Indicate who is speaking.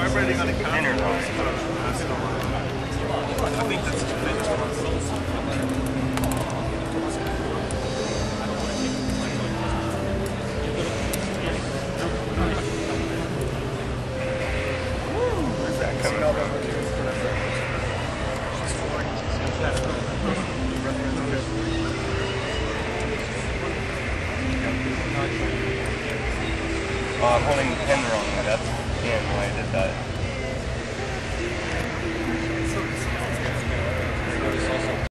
Speaker 1: Vibrating on
Speaker 2: line.
Speaker 1: I think that's tremendous.
Speaker 2: Where's Oh, I'm holding the pen wrong. That's again why I did that.